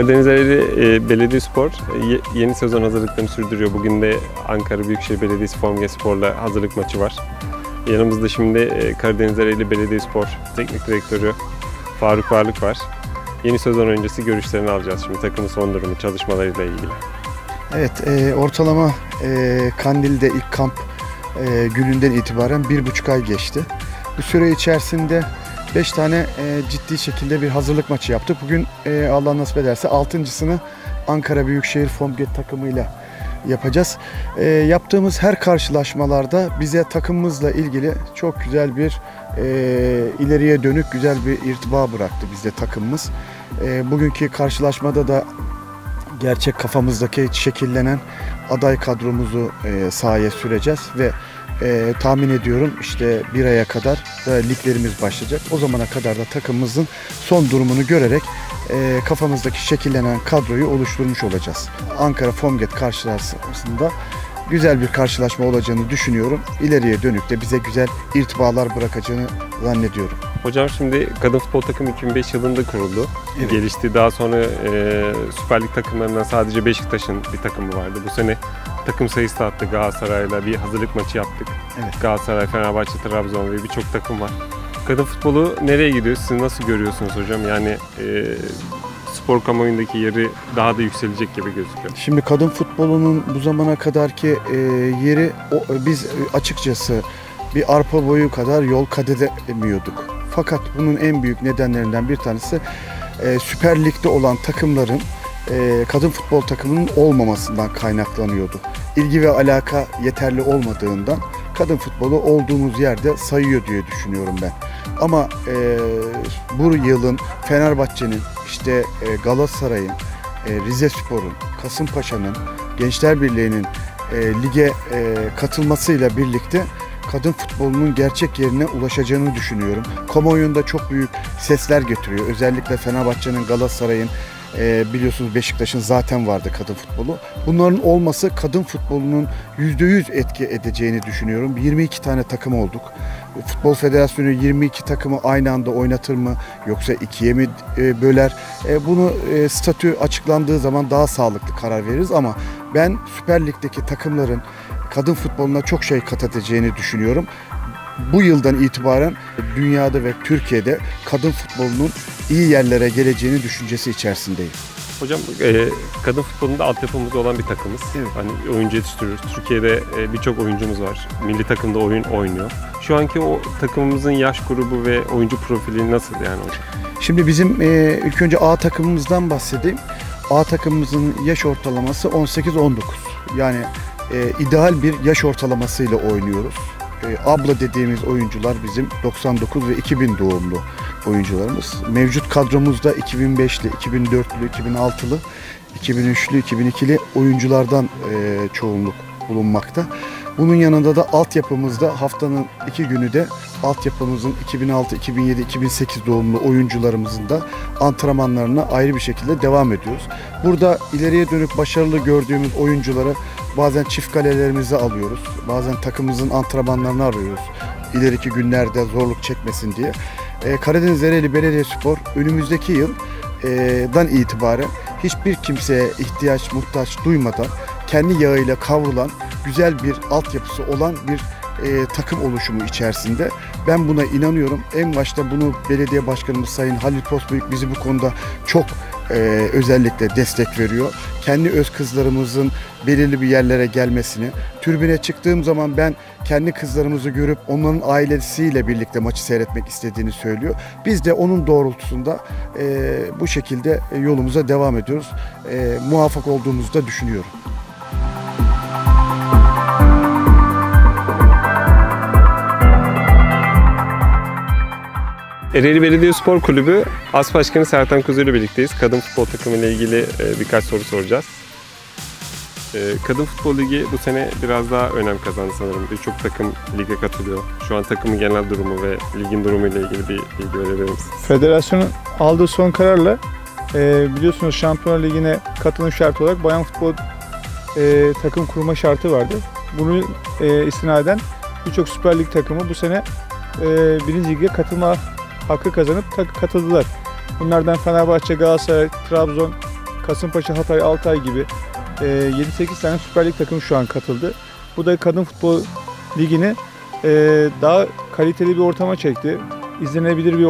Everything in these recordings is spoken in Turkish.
Karadeniz Ereğli e, Belediyespor e, ye- yeni sezon hazırlıklarını sürdürüyor. Bugün de Ankara Büyükşehir Belediyesi Formge Spor'la hazırlık maçı var. Yanımızda şimdi e, Karadeniz Ereğli Belediyespor Teknik Direktörü Faruk Varlık var. Yeni sezon öncesi görüşlerini alacağız şimdi takımın son durumu, çalışmalarıyla ilgili. Evet, e, ortalama e, Kandil'de ilk kamp e, gününden itibaren bir buçuk ay geçti. Bu süre içerisinde beş tane e, ciddi şekilde bir hazırlık maçı yaptık. Bugün e, Allah nasip ederse altıncısını Ankara Büyükşehir Formget takımıyla yapacağız. E, yaptığımız her karşılaşmalarda bize takımımızla ilgili çok güzel bir e, ileriye dönük güzel bir irtiba bıraktı bizde takımımız. E, bugünkü karşılaşmada da gerçek kafamızdaki şekillenen aday kadromuzu e, sahaya süreceğiz ve e, tahmin ediyorum işte bir aya kadar da liglerimiz başlayacak. O zamana kadar da takımımızın son durumunu görerek e, kafamızdaki şekillenen kadroyu oluşturmuş olacağız. Ankara Formget karşılaşmasında güzel bir karşılaşma olacağını düşünüyorum. İleriye dönük de bize güzel irtibalar bırakacağını zannediyorum. Hocam şimdi kadın futbol takımı 2005 yılında kuruldu. Evet. Gelişti. Daha sonra e, Süper Lig takımlarından sadece Beşiktaş'ın bir takımı vardı. Bu sene takım sayısı arttı Galatasaray'la bir hazırlık maçı yaptık. Evet. Galatasaray, Fenerbahçe, Trabzon ve birçok takım var. Kadın futbolu nereye gidiyor? Siz nasıl görüyorsunuz hocam? Yani e, spor kamuoyundaki yeri daha da yükselecek gibi gözüküyor. Şimdi kadın futbolunun bu zamana kadarki e, yeri o, biz açıkçası bir arpa boyu kadar yol kat edemiyorduk. Fakat bunun en büyük nedenlerinden bir tanesi e, Süper Lig'de olan takımların e, kadın futbol takımının olmamasından kaynaklanıyordu. İlgi ve alaka yeterli olmadığından kadın futbolu olduğumuz yerde sayıyor diye düşünüyorum ben. Ama e, bu yılın Fenerbahçe'nin, işte e, Galatasaray'ın, e, Rize Spor'un, Kasımpaşa'nın, Gençler Birliği'nin e, lige e, katılmasıyla birlikte kadın futbolunun gerçek yerine ulaşacağını düşünüyorum. Kamuoyunda çok büyük sesler getiriyor. Özellikle Fenerbahçe'nin, Galatasaray'ın, e, biliyorsunuz Beşiktaş'ın zaten vardı kadın futbolu. Bunların olması kadın futbolunun %100 etki edeceğini düşünüyorum. 22 tane takım olduk. Futbol Federasyonu 22 takımı aynı anda oynatır mı yoksa ikiye mi e, böler? E, bunu e, statü açıklandığı zaman daha sağlıklı karar veririz ama ben Süper Lig'deki takımların kadın futboluna çok şey kat düşünüyorum. Bu yıldan itibaren dünyada ve Türkiye'de kadın futbolunun iyi yerlere geleceğini düşüncesi içerisindeyim. Hocam e, kadın futbolunda altyapımız olan bir takımız. Evet. Hani oyuncu yetiştiriyoruz. Türkiye'de e, birçok oyuncumuz var. Milli takımda oyun oynuyor. Şu anki o takımımızın yaş grubu ve oyuncu profili nasıl yani hocam? Şimdi bizim e, ilk önce A takımımızdan bahsedeyim. A takımımızın yaş ortalaması 18-19. Yani e, ideal bir yaş ortalamasıyla oynuyoruz. E, abla dediğimiz oyuncular bizim 99 ve 2000 doğumlu oyuncularımız. Mevcut kadromuzda 2005'li, 2004'lü, 2006'lı, 2003'lü, 2002'li oyunculardan e, çoğunluk bulunmakta. Bunun yanında da altyapımızda haftanın iki günü de altyapımızın 2006, 2007, 2008 doğumlu oyuncularımızın da antrenmanlarına ayrı bir şekilde devam ediyoruz. Burada ileriye dönük başarılı gördüğümüz oyuncuları bazen çift kalelerimize alıyoruz. Bazen takımımızın antrenmanlarını arıyoruz. İleriki günlerde zorluk çekmesin diye. Ee, Karadeniz Ereğli Belediyespor önümüzdeki yıldan itibaren hiçbir kimseye ihtiyaç, muhtaç duymadan kendi yağıyla kavrulan güzel bir altyapısı olan bir e, takım oluşumu içerisinde. Ben buna inanıyorum. En başta bunu belediye başkanımız Sayın Halil Posbuyuk bizi bu konuda çok e, özellikle destek veriyor. Kendi öz kızlarımızın belirli bir yerlere gelmesini, türbüne çıktığım zaman ben kendi kızlarımızı görüp onların ailesiyle birlikte maçı seyretmek istediğini söylüyor. Biz de onun doğrultusunda e, bu şekilde yolumuza devam ediyoruz. E, muvaffak olduğumuzu da düşünüyorum. Ereğli Belediyespor Kulübü As Başkanı Sertan Kuzu ile birlikteyiz. Kadın futbol takımı ile ilgili e, birkaç soru soracağız. E, Kadın Futbol Ligi bu sene biraz daha önem kazandı sanırım. Birçok takım lige katılıyor. Şu an takımın genel durumu ve ligin durumu ile ilgili bir bilgi verebilir misiniz? Federasyonun aldığı son kararla e, biliyorsunuz Şampiyonlar Ligi'ne katılım şartı olarak bayan futbol takım kurma şartı vardı. Bunu istinaden birçok Süper Lig takımı bu sene birinci lige katılma hakkı kazanıp katıldılar. Bunlardan Fenerbahçe, Galatasaray, Trabzon, Kasımpaşa, Hatay, Altay gibi e, 7-8 tane Süper Lig takımı şu an katıldı. Bu da kadın futbol ligini e, daha kaliteli bir ortama çekti. İzlenebilir bir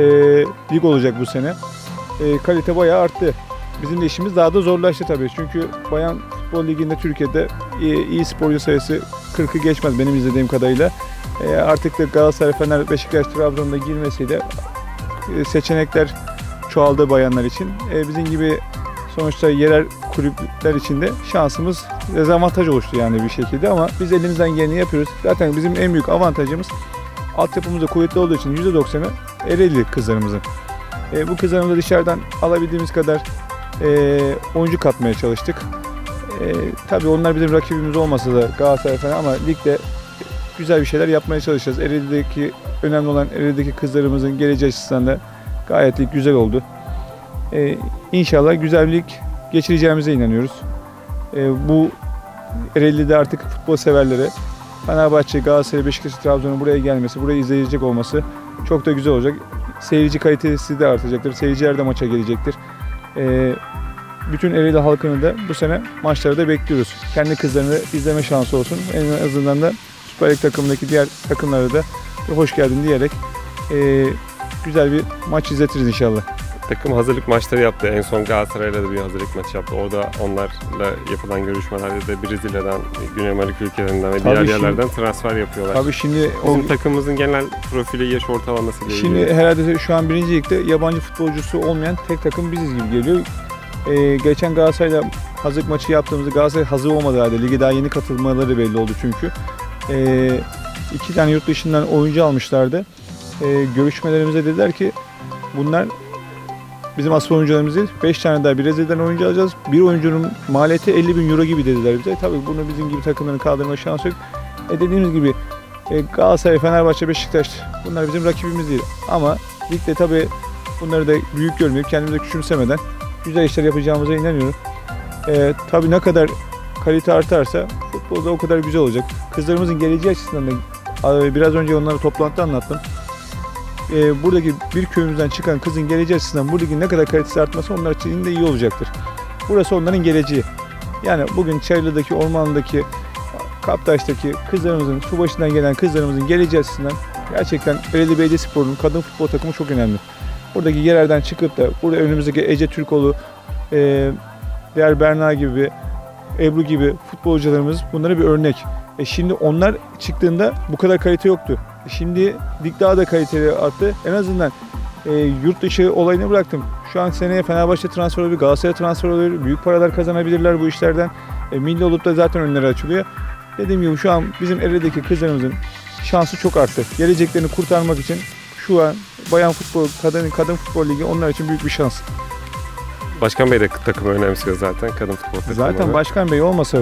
e, lig olacak bu sene. E, kalite bayağı arttı. Bizim de işimiz daha da zorlaştı tabii. Çünkü bayan futbol liginde Türkiye'de iyi sporcu sayısı 40'ı geçmez benim izlediğim kadarıyla. E, artık da Galatasaray, Fener, Beşiktaş, Trabzon'da girmesiyle e, seçenekler çoğaldı bayanlar için. E, bizim gibi sonuçta yerel kulüpler için de şansımız dezavantaj oluştu yani bir şekilde ama biz elimizden geleni yapıyoruz. Zaten bizim en büyük avantajımız altyapımız da kuvvetli olduğu için %90'ı Ereğli kızlarımızın. E, bu kızlarımıza dışarıdan alabildiğimiz kadar oyuncu katmaya çalıştık. E, tabii onlar bizim rakibimiz olmasa da Galatasaray falan ama ligde güzel bir şeyler yapmaya çalışacağız. Ereğli'deki önemli olan Ereğli'deki kızlarımızın geleceği açısından da gayet güzel oldu. E, inşallah güzel bir lig geçireceğimize inanıyoruz. E, bu Ereğli'de artık futbol severlere Fenerbahçe, Galatasaray, Beşiktaş, Trabzon'un buraya gelmesi, burayı izleyecek olması çok da güzel olacak. Seyirci kalitesi de artacaktır. Seyirciler de maça gelecektir. Ee, bütün Ereğli halkını da bu sene maçlara da bekliyoruz. Kendi kızlarını izleme şansı olsun. En azından da Süper Lig takımındaki diğer takımlara da hoş geldin diyerek ee, güzel bir maç izletiriz inşallah. Takım hazırlık maçları yaptı. En son Galatasaray'la da bir hazırlık maçı yaptı. Orada onlarla yapılan görüşmelerde de Brezilya'dan, Güney Amerika ülkelerinden ve Tabii diğer şimdi- yerlerden transfer yapıyorlar. Tabii şimdi o Bizim takımımızın genel profili yaş ortalaması ile Şimdi ilgili. herhalde şu an birinci ligde yabancı futbolcusu olmayan tek takım biziz gibi geliyor. Ee, geçen Galatasaray'la hazırlık maçı yaptığımızda Galatasaray hazır olmadı halde. Lige daha yeni katılmaları belli oldu çünkü. Ee, iki tane yurt dışından oyuncu almışlardı. Ee, görüşmelerimize dediler ki bunlar bizim asıl oyuncularımız değil. 5 tane daha Brezilya'dan oyuncu alacağız. Bir oyuncunun maliyeti 50 bin euro gibi dediler bize. Tabii bunu bizim gibi takımların kaldırma şansı yok. E dediğimiz gibi e, Galatasaray, Fenerbahçe, Beşiktaş bunlar bizim rakibimiz değil. Ama ligde tabii bunları da büyük görmeyip kendimizi de küçümsemeden güzel işler yapacağımıza inanıyorum. E, tabii ne kadar kalite artarsa futbolda o kadar güzel olacak. Kızlarımızın geleceği açısından da e, biraz önce onlara toplantıda anlattım. E, buradaki bir köyümüzden çıkan kızın geleceği açısından bu ligin ne kadar kalitesi artması onlar için de iyi olacaktır. Burası onların geleceği. Yani bugün Çaylı'daki, Ormanlı'daki, Kaptaş'taki kızlarımızın, su başından gelen kızlarımızın geleceği açısından gerçekten Ereğli Belediyespor'un kadın futbol takımı çok önemli. Buradaki yerlerden çıkıp da burada önümüzdeki Ece Türkoğlu, e, diğer Berna gibi, Ebru gibi futbolcularımız bunlara bir örnek. E şimdi onlar çıktığında bu kadar kalite yoktu. E şimdi lig daha da kaliteli arttı. En azından e, yurt dışı olayını bıraktım. Şu an seneye Fenerbahçe transfer olabilir, Galatasaray transfer olabilir. Büyük paralar kazanabilirler bu işlerden. E, milli olup da zaten önleri açılıyor. Dediğim gibi şu an bizim Ereğli'deki kızlarımızın şansı çok arttı. Geleceklerini kurtarmak için şu an bayan futbol, kadın kadın futbol ligi onlar için büyük bir şans. Başkan Bey de takımı önemsiyor zaten. Kadın futbol takımı. Zaten Başkan Bey olmasa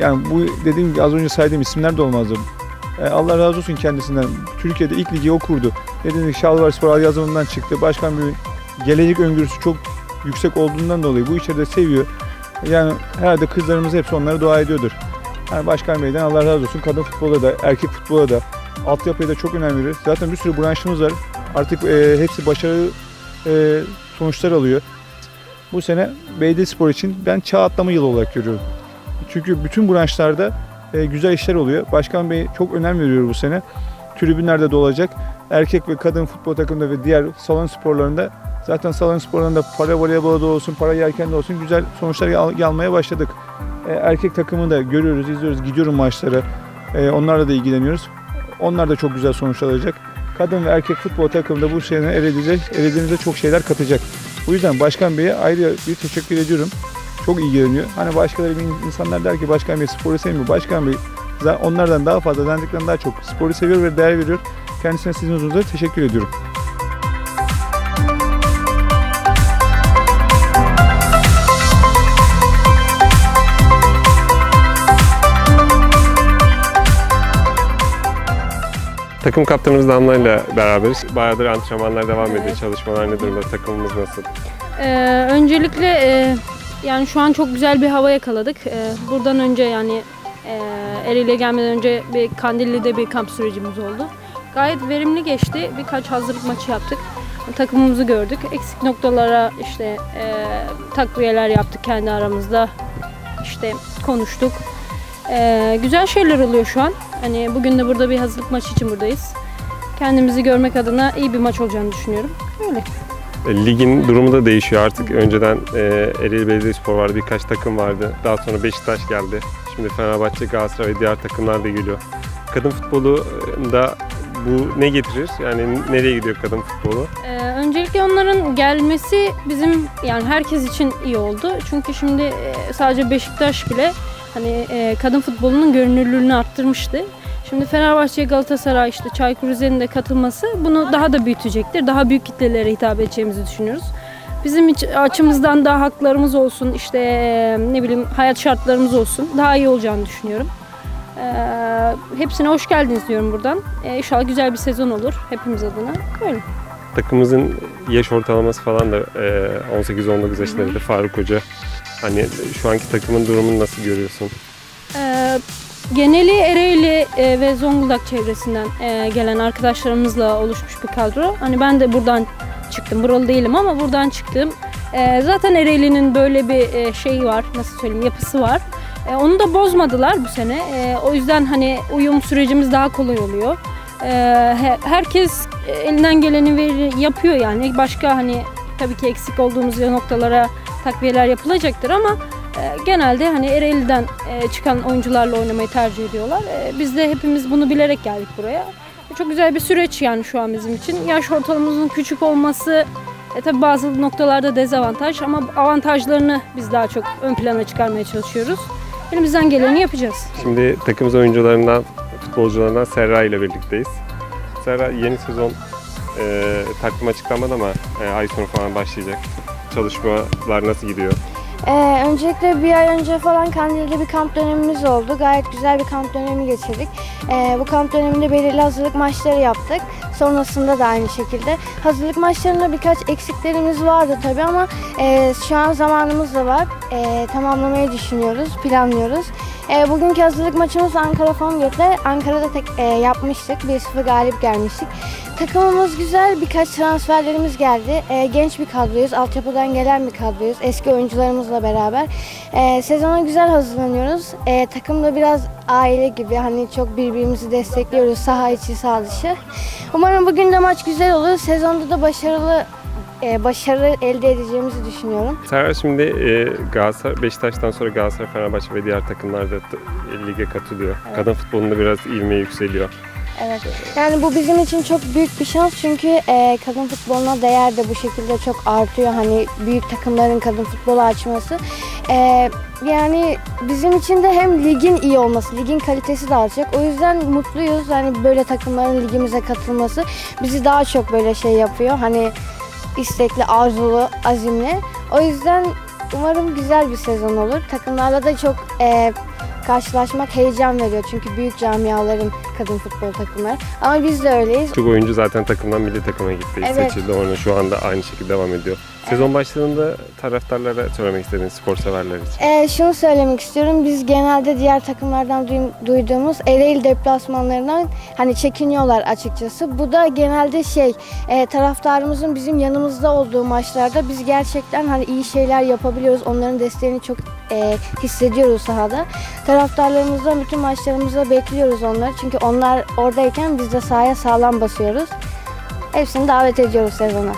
yani bu dediğim gibi az önce saydığım isimler de olmazdı. E, Allah razı olsun kendisinden. Türkiye'de ilk ligi o kurdu. Dediğim gibi Şalvar Spor yazılımından çıktı. Başkan Bey'in gelecek öngörüsü çok yüksek olduğundan dolayı bu işleri de seviyor. Yani herhalde kızlarımız hepsi onlara dua ediyordur. Yani Başkan Bey'den Allah razı olsun. Kadın futbola da, erkek futbola da, altyapıya da çok önem veriyor. Zaten bir sürü branşımız var. Artık e, hepsi başarılı e, sonuçlar alıyor. Bu sene Belediye Spor için ben çağ atlama yılı olarak görüyorum. Çünkü bütün branşlarda e, güzel işler oluyor. Başkan Bey çok önem veriyor bu sene. Tribünlerde de olacak. Erkek ve kadın futbol takımında ve diğer salon sporlarında zaten salon sporlarında para voleybolda da olsun, para yelkende olsun güzel sonuçlar al- almaya başladık. E, erkek takımını da görüyoruz, izliyoruz, gidiyorum maçlara. E, onlarla da ilgileniyoruz. Onlar da çok güzel sonuç alacak. Kadın ve erkek futbol takımında bu sene eredecek, eredimize çok şeyler katacak. Bu yüzden Başkan Bey'e ayrı bir teşekkür ediyorum. Çok ilgileniyor. Hani başkaları insanlar der ki Başkan Bey sporu sevmiyor. Başkan Bey onlardan daha fazla, zannediklerden daha çok sporu seviyor ve değer veriyor. Kendisine sizin huzurunuzda teşekkür ediyorum. Takım kaptanımız Damla ile beraberiz. Bayağıdır antrenmanlar devam ediyor. Evet. Çalışmalar ne durumda? Takımımız nasıl? Ee, öncelikle e, yani şu an çok güzel bir hava yakaladık. Ee, buradan önce yani e, Ereğli'ye gelmeden önce bir Kandilli'de bir kamp sürecimiz oldu. gayet verimli geçti. Birkaç hazırlık maçı yaptık. Takımımızı gördük. Eksik noktalara işte e, takviyeler yaptık kendi aramızda. İşte konuştuk. E, güzel şeyler oluyor şu an. Hani bugün de burada bir hazırlık maçı için buradayız. Kendimizi görmek adına iyi bir maç olacağını düşünüyorum. Öyle. E, Ligin durumu da değişiyor artık. Önceden e, Ereğli Belediyespor vardı, birkaç takım vardı. Daha sonra Beşiktaş geldi. Şimdi Fenerbahçe, Galatasaray ve diğer takımlar da geliyor. Kadın futbolu e, da bu ne getirir? Yani nereye gidiyor kadın futbolu? Ee, öncelikle onların gelmesi bizim yani herkes için iyi oldu. Çünkü şimdi e, sadece Beşiktaş bile hani e, kadın futbolunun görünürlüğünü arttırmıştı. Şimdi Fenerbahçe, Galatasaray, işte Çaykur Rize'nin de katılması bunu daha da büyütecektir. Daha büyük kitlelere hitap edeceğimizi düşünüyoruz. Bizim açımızdan da haklarımız olsun, işte e, ne bileyim hayat şartlarımız olsun daha iyi olacağını düşünüyorum. Ee, hepsine hoş geldiniz diyorum buradan. Ee, inşallah güzel bir sezon olur hepimiz adına. Böyle. Takımımızın yaş ortalaması falan da e, 18-19 yaşlarında Faruk Hoca. Hani şu anki takımın durumunu nasıl görüyorsun? Ee, geneli Ereğli e, ve Zonguldak çevresinden e, gelen arkadaşlarımızla oluşmuş bir kadro. Hani ben de buradan çıktım. Buralı değilim ama buradan çıktım. Ee, zaten Ereğli'nin böyle bir e, şeyi var, nasıl söyleyeyim, yapısı var. E, onu da bozmadılar bu sene. E, o yüzden hani uyum sürecimiz daha kolay oluyor. E, he- herkes e, elinden geleni veri- yapıyor yani. Başka hani tabii ki eksik olduğumuz noktalara takviyeler yapılacaktır ama e, genelde hani Ereğli'den e, çıkan oyuncularla oynamayı tercih ediyorlar. E, biz de hepimiz bunu bilerek geldik buraya. Çok güzel bir süreç yani şu an bizim için. Yaş ortalamamızın küçük olması e, tabii bazı noktalarda dezavantaj ama avantajlarını biz daha çok ön plana çıkarmaya çalışıyoruz. Elimizden geleni yapacağız. Şimdi takımımız oyuncularından, futbolcularından Serra ile birlikteyiz. Serra yeni sezon e, takvim açıklanmadı ama e, ay sonu falan başlayacak. Çalışmalar nasıl gidiyor? Ee, öncelikle bir ay önce falan Kandil'de bir kamp dönemimiz oldu. Gayet güzel bir kamp dönemi geçirdik. Ee, bu kamp döneminde belirli hazırlık maçları yaptık. Sonrasında da aynı şekilde. Hazırlık maçlarında birkaç eksiklerimiz vardı tabii ama e, şu an zamanımız da var. E, tamamlamayı düşünüyoruz, planlıyoruz. E, bugünkü hazırlık maçımız Ankara Fongöt'le. Ankara'da tek, e, yapmıştık. 1-0 galip gelmiştik. Takımımız güzel. Birkaç transferlerimiz geldi. E, genç bir kadroyuz. Altyapıdan gelen bir kadroyuz. Eski oyuncularımızla beraber. E, sezona güzel hazırlanıyoruz. E, takım da biraz aile gibi. Hani çok birbirimizi destekliyoruz. Saha içi, saha dışı. Umarım bugün de maç güzel olur. Sezonda da başarılı e, başarı elde edeceğimizi düşünüyorum. Serra şimdi e, Galatasaray, Beşiktaş'tan sonra Galatasaray, Fenerbahçe ve diğer takımlar da t- lige katılıyor. Kadın futbolunda biraz ivme yükseliyor. Evet. Yani bu bizim için çok büyük bir şans çünkü e, kadın futboluna değer de bu şekilde çok artıyor. Hani büyük takımların kadın futbolu açması. E, yani bizim için de hem ligin iyi olması, ligin kalitesi de artacak. O yüzden mutluyuz. Hani böyle takımların ligimize katılması bizi daha çok böyle şey yapıyor. Hani istekli, arzulu, azimli. O yüzden umarım güzel bir sezon olur. Takımlarla da çok e, karşılaşmak heyecan veriyor. Çünkü büyük camiaların kadın futbol takımları. Ama biz de öyleyiz. Çok oyuncu zaten takımdan milli takıma gitti. Evet. Seçildi. Onu şu anda aynı şekilde devam ediyor. Sezon başladığında taraftarlara söylemek istediğiniz spor severler için. Ee, şunu söylemek istiyorum. Biz genelde diğer takımlardan duy- duyduğumuz Ereğli deplasmanlarından hani çekiniyorlar açıkçası. Bu da genelde şey e, taraftarımızın bizim yanımızda olduğu maçlarda biz gerçekten hani iyi şeyler yapabiliyoruz. Onların desteğini çok e, hissediyoruz sahada. Taraftarlarımızdan bütün maçlarımızda bekliyoruz onları. Çünkü onlar oradayken biz de sahaya sağlam basıyoruz. Hepsini davet ediyoruz sezona.